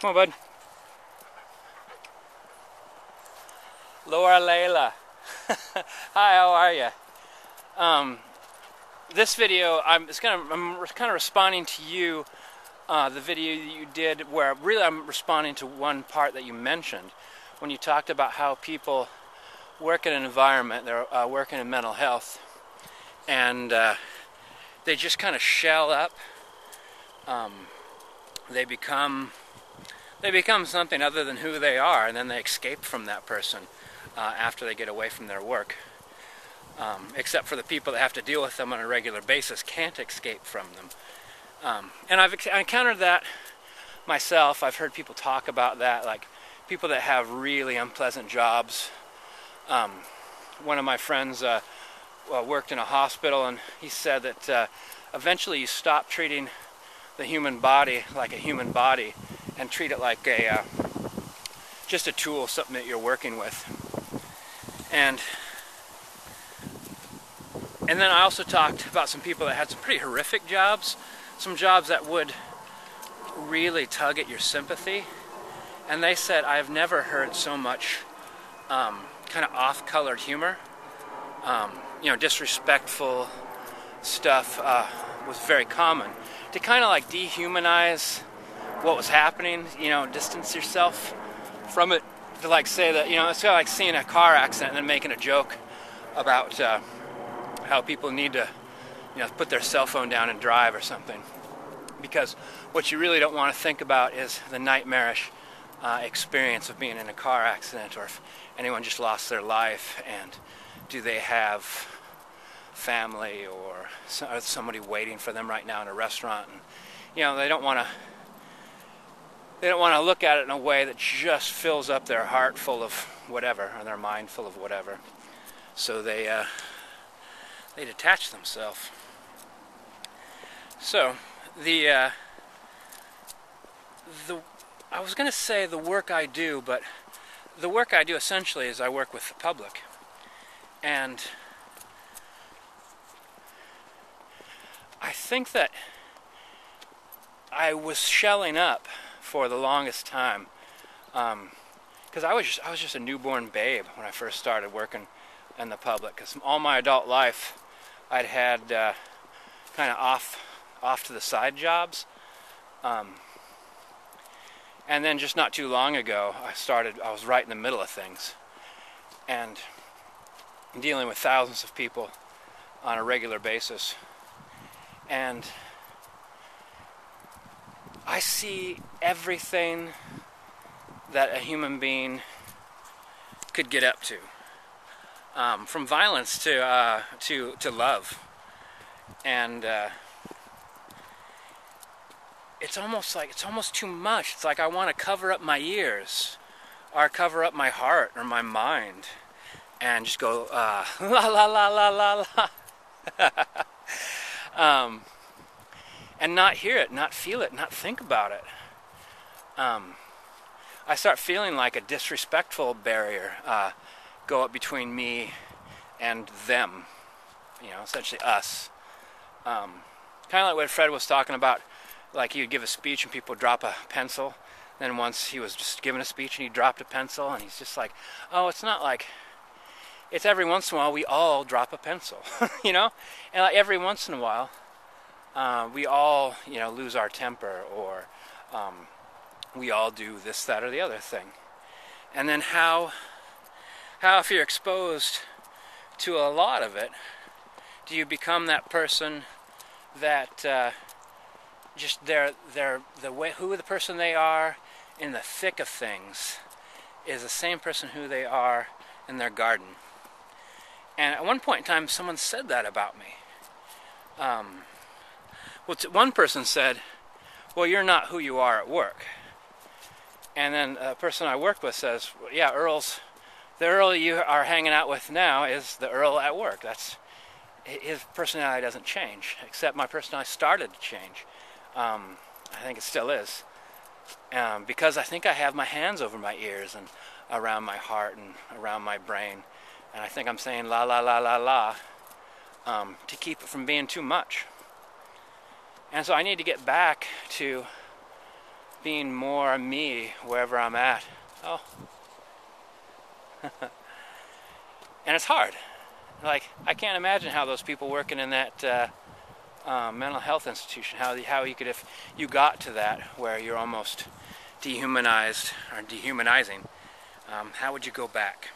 Come on, bud. Laura Layla. Hi, how are you? Um, this video, I'm, it's kind of, I'm kind of responding to you, uh, the video that you did, where really I'm responding to one part that you mentioned when you talked about how people work in an environment, they're uh, working in mental health, and uh, they just kind of shell up. Um, they become they become something other than who they are, and then they escape from that person uh, after they get away from their work. Um, except for the people that have to deal with them on a regular basis can't escape from them. Um, and I've encountered that myself. I've heard people talk about that, like people that have really unpleasant jobs. Um, one of my friends uh, worked in a hospital, and he said that uh, eventually you stop treating the human body like a human body and treat it like a uh, just a tool, something that you're working with. And and then I also talked about some people that had some pretty horrific jobs, some jobs that would really tug at your sympathy. And they said, I've never heard so much um, kind of off-colored humor, um, you know, disrespectful stuff uh, was very common. To kind of like dehumanize what was happening, you know, distance yourself from it. To like say that, you know, it's kind of like seeing a car accident and then making a joke about uh, how people need to, you know, put their cell phone down and drive or something. Because what you really don't want to think about is the nightmarish uh, experience of being in a car accident or if anyone just lost their life and do they have family or somebody waiting for them right now in a restaurant and you know they don't want to they don't want to look at it in a way that just fills up their heart full of whatever or their mind full of whatever. So they uh, they detach themselves. So the uh, the I was going to say the work I do but the work I do essentially is I work with the public. And I think that I was shelling up for the longest time because um, I was just, I was just a newborn babe when I first started working in the public. Because all my adult life, I'd had uh, kind of off off to the side jobs, um, and then just not too long ago, I started. I was right in the middle of things, and dealing with thousands of people on a regular basis, and I see everything that a human being could get up to, um, from violence to uh, to to love, and uh, it's almost like it's almost too much. It's like I want to cover up my ears, or cover up my heart or my mind, and just go uh, la la la la la la. um, and not hear it, not feel it, not think about it. Um, I start feeling like a disrespectful barrier uh, go up between me and them, you know, essentially us. Um, kind of like what Fred was talking about, like he would give a speech and people drop a pencil. Then once he was just giving a speech and he dropped a pencil and he's just like, oh, it's not like, it's every once in a while we all drop a pencil, you know? And like every once in a while, uh, we all, you know, lose our temper or um, we all do this, that, or the other thing. And then how, how if you're exposed to a lot of it, do you become that person that uh, just they're, they're the way who the person they are in the thick of things is the same person who they are in their garden. And at one point in time, someone said that about me. Um, well, one person said, well, you're not who you are at work. And then a person I work with says, well, yeah, Earl's, the Earl you are hanging out with now is the Earl at work. That's, his personality doesn't change, except my personality started to change. Um, I think it still is. Um, because I think I have my hands over my ears and around my heart and around my brain. And I think I'm saying la la la la la um, to keep it from being too much. And so I need to get back to being more me wherever I'm at. Oh. and it's hard. Like, I can't imagine how those people working in that uh, uh, mental health institution, how, how you could, if you got to that where you're almost dehumanized or dehumanizing, um, how would you go back?